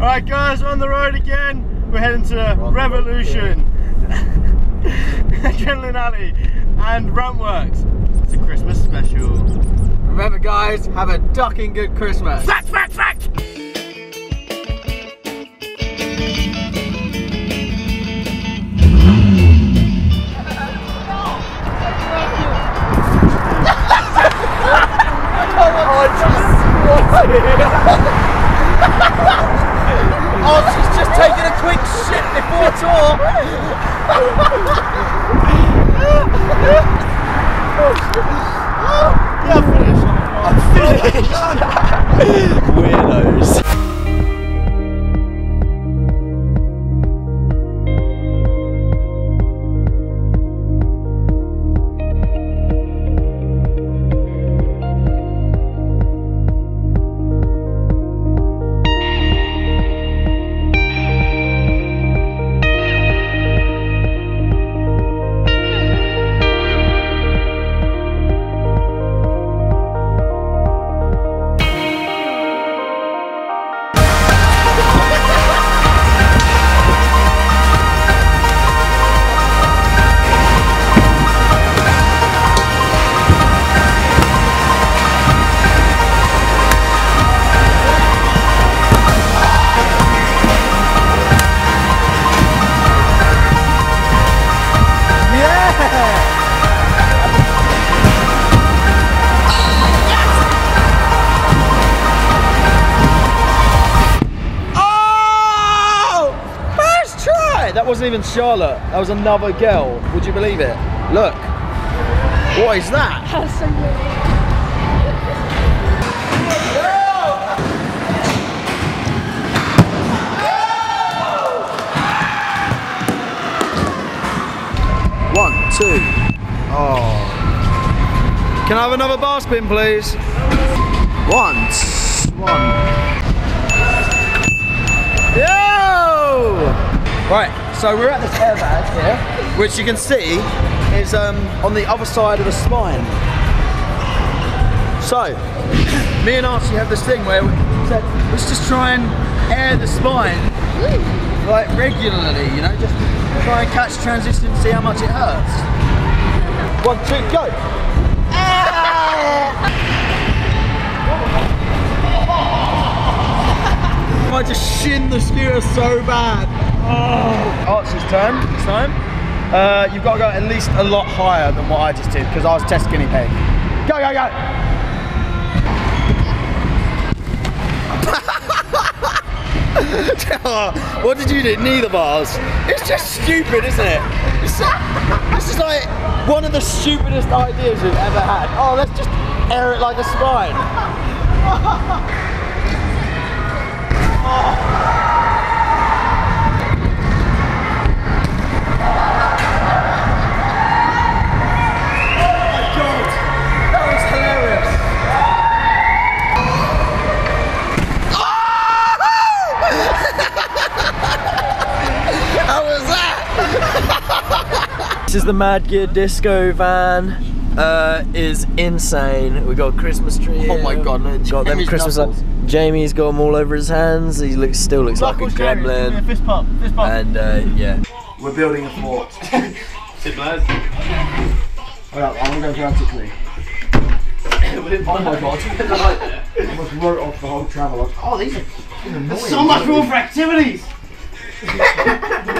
Alright guys, on the road again. We're heading to on Revolution, Adrenaline Alley, and Rampworx. It's a Christmas special. Remember, guys, have a ducking good Christmas. Fact, fact, fact! Quick shit before tour. Yeah, finish! Finish! Weirdos. Even Charlotte. That was another girl. Would you believe it? Look. What is that? That's so weird. One, two. Oh. Can I have another bar spin, please? One, one. Yo! Right, so we're at this airbag here, which you can see is um, on the other side of the spine. So, me and Archie have this thing where we said, let's just try and air the spine like regularly, you know, just try and catch transition and see how much it hurts. One, two, go! I just shin the scooter so bad. Oh. Archie's turn this time. Uh, you've got to go at least a lot higher than what I just did because I was test guinea pig. Go, go, go! what did you do? Neither bars. It's just stupid, isn't it? It's, this is like one of the stupidest ideas we've ever had. Oh, let's just air it like a spine. Oh the Madd Gear Disco van. Uh, is insane. We got a Christmas tree. Oh my. God, look, got them Christmas. knuckles. Jamie's got them all over his hands. He looks still looks like a gremlin. Fist pump, fist pump. And uh, yeah, We're building a fort. Sit lads. Hold up, I'm gonna go frantically. Oh my god. I almost wrote off the whole travel. Oh, these are fucking annoying. So much room for activities!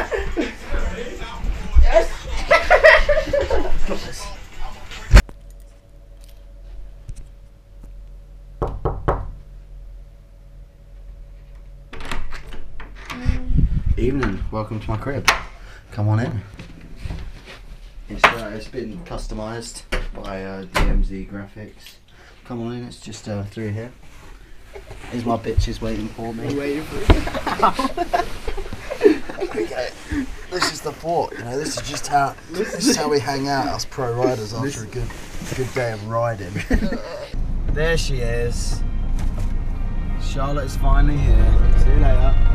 welcome to my crib. Come on in. It's, uh, it's been customised by uh, DMZ Graphics. Come on in, it's just uh, through. Here's my bitches waiting for me. Waiting for okay. This is the fort, you know, this is just how this is how we hang out us pro riders after a good good day of riding. there she is. Charlotte is finally here. See you later.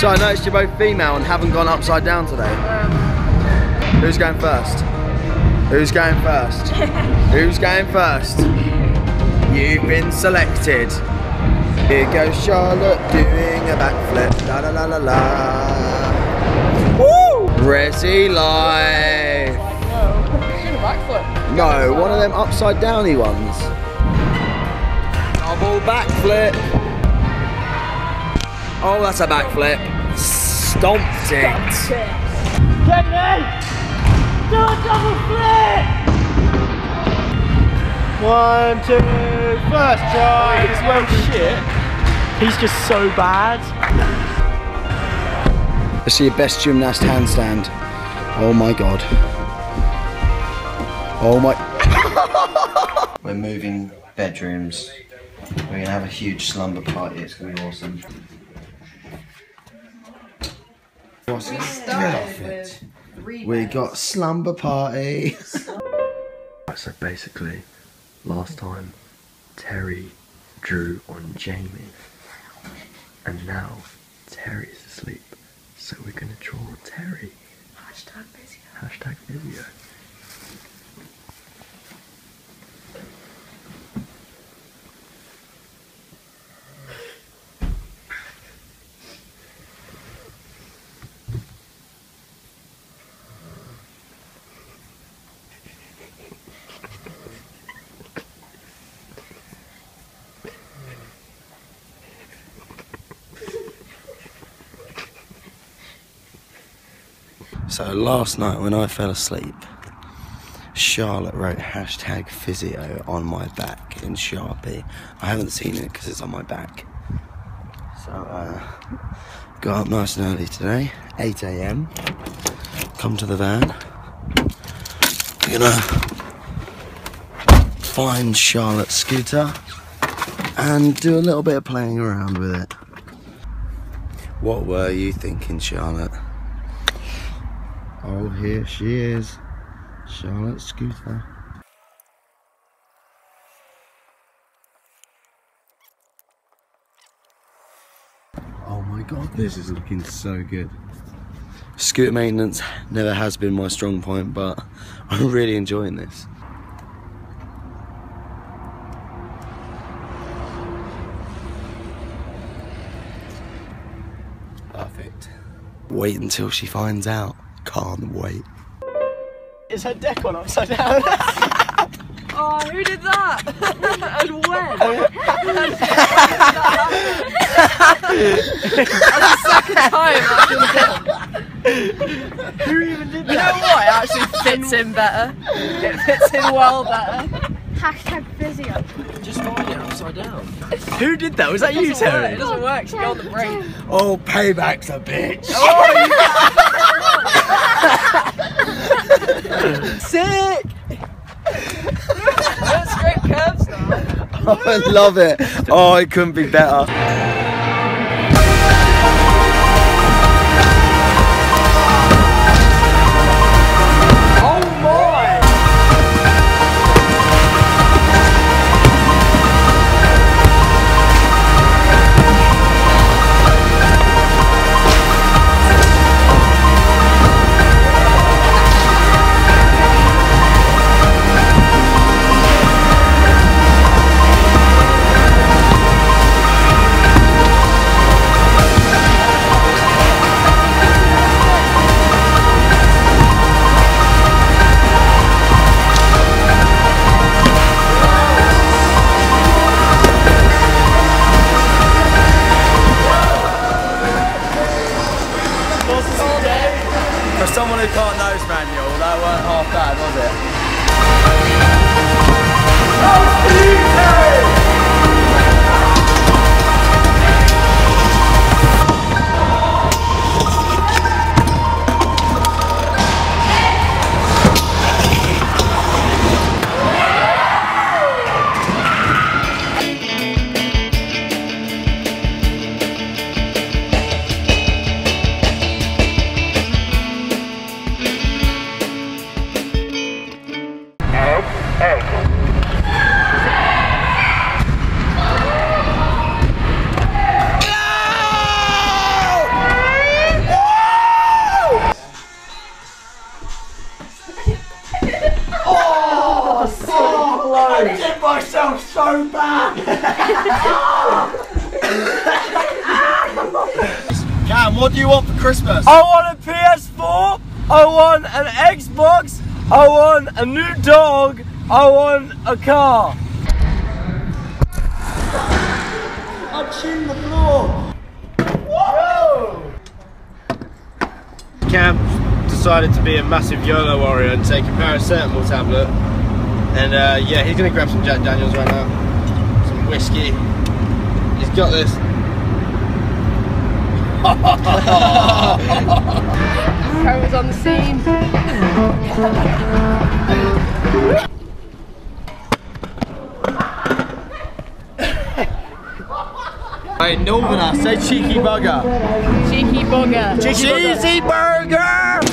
So I noticed you're both female and haven't gone upside down today. Who's going first? Who's going first? Who's going first? You've been selected. Here goes Charlotte doing a backflip. La la la la la. Woo! Resi life. Doing a backflip. No, one of them upside downy ones. Double backflip. Oh, that's a backflip. Stomped it. Stomped it. Get me! Do a double flip! One, two, first try. It's well shit. He's just so bad. Let's see your best gymnast handstand. Oh my god. Oh my. We're moving bedrooms. We're gonna have a huge slumber party. It's gonna be awesome. What's it? We got slumber party. So basically, last time Terry drew on Jamie, and now Terry's asleep, so we're gonna draw on Terry. Hashtag video. Hashtag video. So last night when I fell asleep, Charlotte wrote hashtag physio on my back in Sharpie. I haven't seen it because it's on my back. So uh, got up nice and early today, 8 a.m. Come to the van. We're gonna find Charlotte's scooter and do a little bit of playing around with it. What were you thinking, Charlotte? Here she is. Charlotte Scooter. Oh my god, this is looking so good. Scooter maintenance never has been my strong point, but I'm really enjoying this. Perfect. Wait until she finds out. Can't wait. Is her deck on upside down? Oh, who did that? and when? That's the second time I've been done. Who even did You know what? It actually fits in better. It fits in well better. Hashtag physio. Just find it upside down. Who did that? Was that you, It work. Terry? It doesn't work. She go on the break. Oh, payback's a bitch. Oh, Sick! Straight curves now. I love it. Oh, it couldn't be better. Someone can't nose manual, that weren't uh, half bad, was it? Oh, so bad. Cam, what do you want for Christmas? I want a PS4. I want an Xbox. I want a new dog. I want a car. Touching the floor. Cam decided to be a massive YOLO warrior and take a paracetamol tablet. And uh, yeah, he's gonna grab some Jack Daniels right now, some whiskey. He's got this. Cameras on the scene. Hey, Northerner, say cheeky bugger. Cheeky bugger. Cheesy burger!